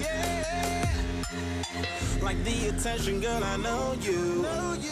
Yeah. Like the attention, girl, I know you. Know you.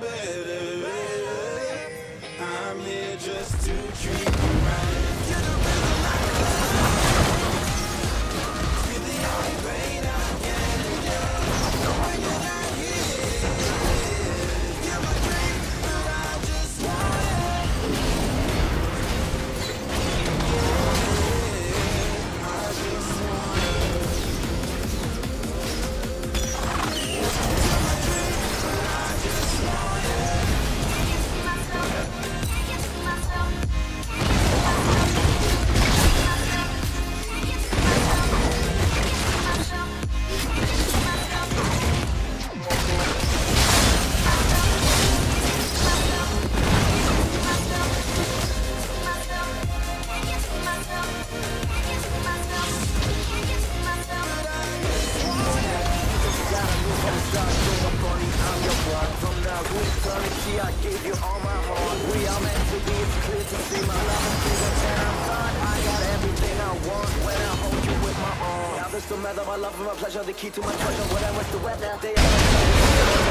Better. I'm here just to treat you right. Crystal method, my heart We are meant to be, it's clear to see My love is bigger than I thought I got everything I want when I hold you with my arms Now there's no matter my love and my pleasure, the key to my treasure. What I wish the weather, they are.